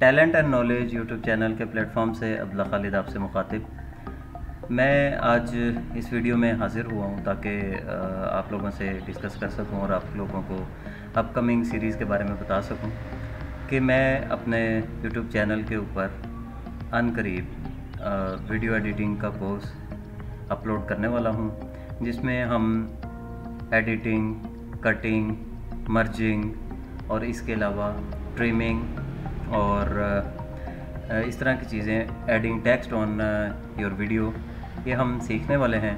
Talent and knowledge YouTube channel के platform से अब्दुल्ला खालिद आपसे मुखातिब। मैं आज इस वीडियो में हाज़िर हुआ हूँ ताकि आप लोगों से डिस्कस कर सकूँ और आप लोगों को अपकमिंग सीरीज़ के बारे में बता सकूँ कि मैं अपने यूट्यूब चैनल के ऊपर अन करीब वीडियो एडिटिंग का कोर्स अपलोड करने वाला हूँ, जिसमें हम एडिटिंग, कटिंग, मर्जिंग और इसके अलावा ट्रिमिंग और इस तरह की चीज़ें adding text on your video ये हम सीखने वाले हैं।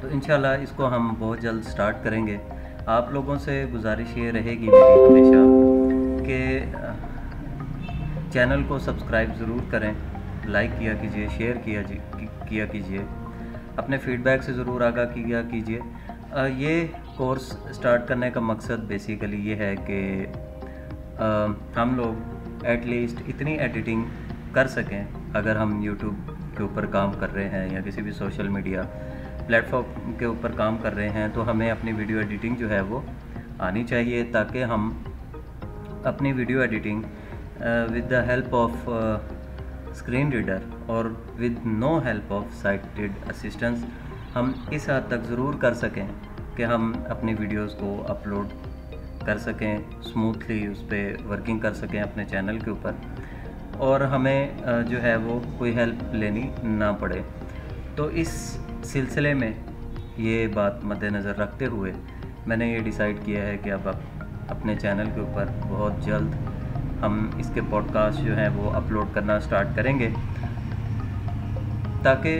तो इन इसको हम बहुत जल्द स्टार्ट करेंगे। आप लोगों से गुजारिश ये रहेगी मेरी हमेशा कि चैनल को सब्सक्राइब ज़रूर करें। लाइक किया कीजिए शेयर किया किया कीजिए। अपने फीडबैक से ज़रूर आगाह किया कीजिए। ये कोर्स स्टार्ट करने का मकसद बेसिकली ये है कि हम लोग एटलीस्ट इतनी एडिटिंग कर सकें, अगर हम यूट्यूब के ऊपर काम कर रहे हैं या किसी भी सोशल मीडिया प्लेटफॉर्म के ऊपर काम कर रहे हैं तो हमें अपनी वीडियो एडिटिंग जो है वो आनी चाहिए ताकि हम अपनी video editing with the help of screen reader और with no help of sighted assistance हम इस हद तक ज़रूर कर सकें कि हम अपनी वीडियोस को अपलोड कर सकें स्मूथली उस पर वर्किंग कर सकें अपने चैनल के ऊपर। और हमें जो है वो कोई हेल्प लेनी ना पड़े। तो इस सिलसिले में ये बात मद्देनज़र रखते हुए मैंने ये डिसाइड किया है कि अब अपने चैनल के ऊपर बहुत जल्द हम इसके पॉडकास्ट जो हैं वो अपलोड करना स्टार्ट करेंगे। ताकि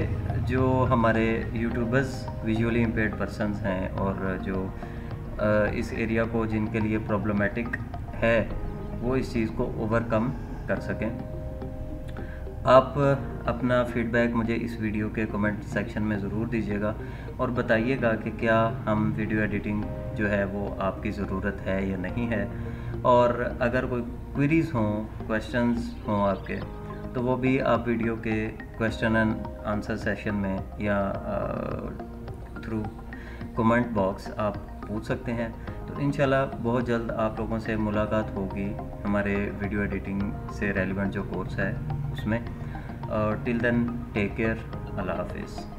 जो हमारे यूट्यूबर्स विजुअली इम्पेयर्ड पर्सनस हैं और जो इस एरिया को जिनके लिए प्रॉब्लमेटिक है, वो इस चीज़ को ओवरकम कर सकें। आप अपना फीडबैक मुझे इस वीडियो के कमेंट सेक्शन में ज़रूर दीजिएगा और बताइएगा कि क्या हम वीडियो एडिटिंग जो है वो आपकी ज़रूरत है या नहीं है। और अगर कोई क्वेरीज़ हों क्वेश्चंस हों आपके तो वो भी आप वीडियो के क्वेश्चन एंड आंसर सेशन में या थ्रू कमेंट बॉक्स आप पूछ सकते हैं। तो इन बहुत जल्द आप लोगों से मुलाकात होगी हमारे वीडियो एडिटिंग से रेलिवेंट जो कोर्स है उसमें। और टिल देन टेक केयर अल्लाह हाफिज़।